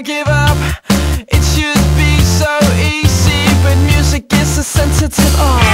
give up. It should be so easy But music is a sensitive art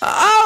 Oh!